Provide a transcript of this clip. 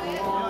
Yeah.